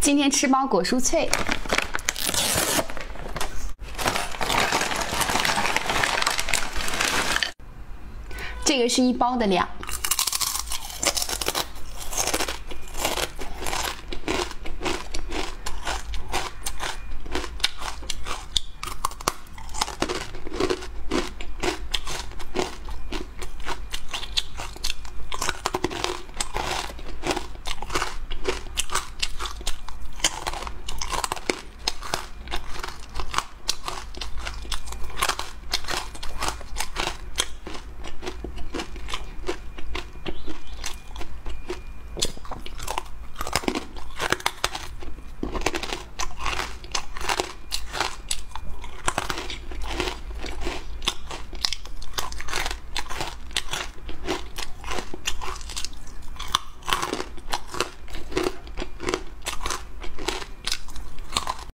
今天吃包果蔬脆。这个是一包的量。